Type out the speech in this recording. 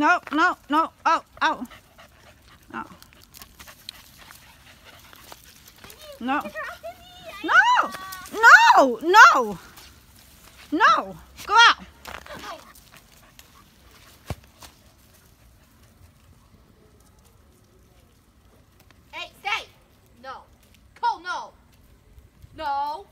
No, no, no. Oh, oh. Oh. No. No! No! No! No! Go out! Hey, stay! No. Cole, no! No!